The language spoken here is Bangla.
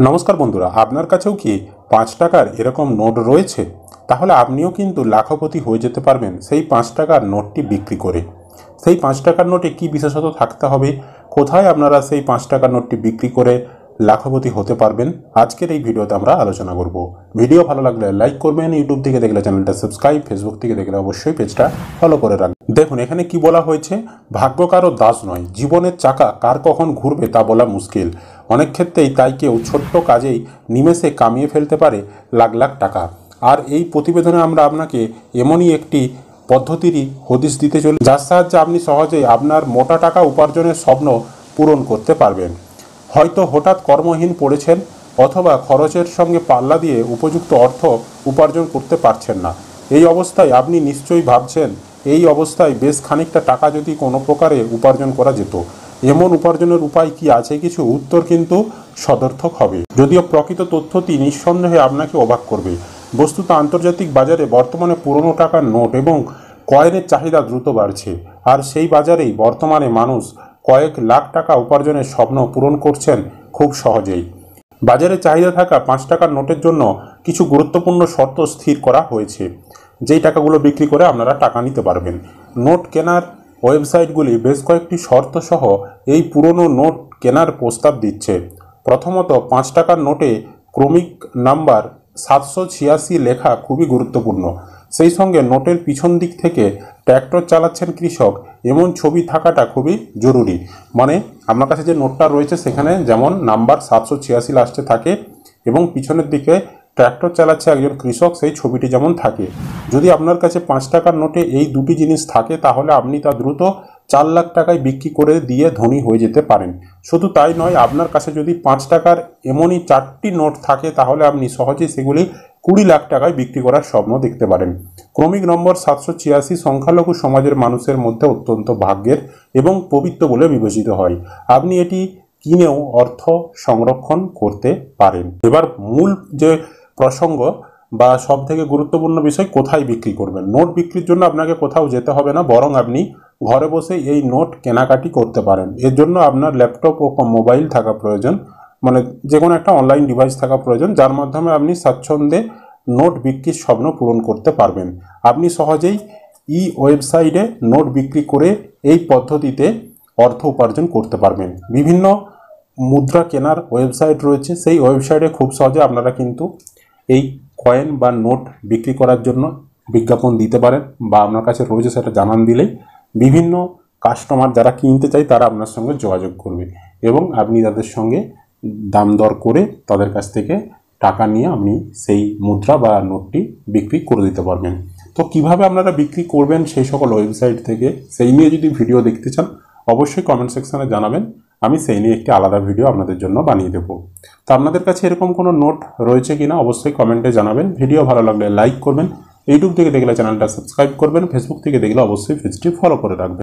নমস্কার বন্ধুরা, আপনার কাছেও কি পাঁচ টাকার এরকম নোট রয়েছে? তাহলে আপনিও কিন্তু লাখপতি হয়ে যেতে পারবেন সেই পাঁচ টাকার নোটটি বিক্রি করে। সেই পাঁচ টাকার নোটে কি বিশেষত থাকতে হবে? কোথায় আপনারা সেই পাঁচ টাকার নোটটি বিক্রি করে লাখপতি হতে পারবেন। আজকের এই ভিডিওতে আমরা আলোচনা করব। ভিডিও ভালো লাগলে লাইক করবেন, ইউটিউব থেকে দেখলে চ্যানেলটা সাবস্ক্রাইব, ফেসবুক থেকে দেখলে অবশ্যই পেজটা ফলো করে রাখবেন। দেখুন, এখানে কি বলা হয়েছে? ভাগ্য কারও দাস নয়, জীবনের চাকা কার কখন ঘুরবে তা বলা মুশকিল। অনেক ক্ষেত্রেই তাই কেউ ছোট্ট কাজেই নিমেষে কামিয়ে ফেলতে পারে লাখ লাখ টাকা। আর এই প্রতিবেদনে আমরা আপনাকে এমনই একটি পদ্ধতিরই হদিশ দিতে চলি, যার সাহায্যে আপনি সহজেই আপনার মোটা টাকা উপার্জনের স্বপ্ন পূরণ করতে পারবেন। হয়তো হঠাৎ কর্মহীন পড়েছেন অথবা খরচের সঙ্গে পাল্লা দিয়ে উপযুক্ত অর্থ উপার্জন করতে পারছেন না। এই অবস্থায় আপনি নিশ্চয়ই ভাবছেন, এই অবস্থায় বেশ খানিকটা টাকা যদি কোনো প্রকারে উপার্জন করা যেত। এমন উপার্জনের উপায় কি আছে কিছু উত্তর কিন্তু সদর্থক হবে। যদিও প্রকৃত তথ্যটি নিঃসন্দেহে আপনাকে অবাক করবে। বস্তুত আন্তর্জাতিক বাজারে বর্তমানে পুরনো টাকার নোট এবং কয়েনের চাহিদা দ্রুত বাড়ছে, আর সেই বাজারেই বর্তমানে মানুষ কয়েক লাখ টাকা উপার্জনের স্বপ্ন পূরণ করছেন খুব সহজেই। বাজারে চাহিদা থাকা পাঁচ টাকার নোটের জন্য কিছু গুরুত্বপূর্ণ শর্ত স্থির করা হয়েছে। যেই টাকাগুলো বিক্রি করে আপনারা টাকা নিতে পারবেন। নোট কেনার ওয়েবসাইটগুলি বেশ কয়েকটি শর্ত সহ এই পুরনো নোট কেনার প্রস্তাব দিচ্ছে। প্রথমত, পাঁচ টাকার নোটে ক্রমিক নাম্বার সাতশো ছিয়াশি লেখা খুবই গুরুত্বপূর্ণ। সেই সঙ্গে নোটের পিছন দিক থেকে ট্র্যাক্টর চালাচ্ছেন কৃষক, এমন ছবি থাকাটা খুবই জরুরি। মানে আপনার কাছে যে নোটটা রয়েছে সেখানে যেমন নাম্বার সাতশো ছিয়াশি লাস্টে থাকে এবং পিছনের দিকে ট্র্যাক্টর চালাচ্ছে একজন কৃষক, সেই ছবিটি যেমন থাকে। যদি আপনার কাছে পাঁচ টাকার নোটে এই দুটি জিনিস থাকে, তাহলে আপনি তা দ্রুত চার লাখ টাকায় বিক্রি করে দিয়ে ধনী হয়ে যেতে পারেন। শুধু তাই নয়, আপনার কাছে যদি পাঁচ টাকার এমনই চারটি নোট থাকে, তাহলে আপনি সহজেই সেগুলি কুড়ি লাখ টাকায় বিক্রি করার স্বপ্ন দেখতে পারেন। ক্রমিক নম্বর সাতশো ছিয়াশি সংখ্যালঘু সমাজের মানুষের মধ্যে অত্যন্ত ভাগ্যের এবং পবিত্র বলে বিবেচিত হয়। আপনি এটি কিনেও অর্থ সংরক্ষণ করতে পারেন। এবার মূল যে প্রসঙ্গ বা সব থেকে গুরুত্বপূর্ণ বিষয়, কোথায় বিক্রি করবেন? নোট বিক্রির জন্য আপনাকে কোথাও যেতে হবে না, বরং আপনি ঘরে বসে এই নোট কেনাকাটি করতে পারেন। এর জন্য আপনার ল্যাপটপ ও মোবাইল থাকা প্রয়োজন। মানে যে কোনো একটা অনলাইন ডিভাইস থাকা প্রয়োজন, যার মাধ্যমে আপনি স্বাচ্ছন্দ্যে নোট বিক্রির স্বপ্ন পূরণ করতে পারবেন। আপনি সহজেই ই ওয়েবসাইটে নোট বিক্রি করে এই পদ্ধতিতে অর্থ উপার্জন করতে পারবেন। বিভিন্ন মুদ্রা কেনার ওয়েবসাইট রয়েছে। সেই ওয়েবসাইটে খুব সহজে আপনারা কিন্তু এই কয়েন বা নোট বিক্রি করার জন্য বিজ্ঞাপন দিতে পারেন বা আপনার কাছে রয়েছে সেটা জানান দিলেই। বিভিন্ন কাস্টমার যারা কিনতে চায়, তারা আপনার সঙ্গে যোগাযোগ করবে এবং আপনি তাদের সঙ্গে দাম দর করে তাদের কাছ থেকে টাকা নিয়ে আপনি সেই মুদ্রা বা নোটটি বিক্রি করে দিতে পারবেন। তো কীভাবে আপনারা বিক্রি করবেন সেই সকল ওয়েবসাইট থেকে, সেই নিয়ে যদি ভিডিও দেখতে চান, অবশ্যই কমেন্ট সেকশানে জানাবেন। আমি সেই নিয়ে একটি আলাদা ভিডিও আপনাদের জন্য বানিয়ে দেবো। তো আপনাদের কাছে এরকম কোনো নোট রয়েছে কিনা, অবশ্যই কমেন্টে জানাবেন। ভিডিও ভালো লাগলে লাইক করবেন। ইউটিউব থেকে দেখলে চ্যানেলটা সাবস্ক্রাইব করবেন ফেসবুক থেকে দেখলে অবশ্যই পেজটি ফলো করে রাখবেন।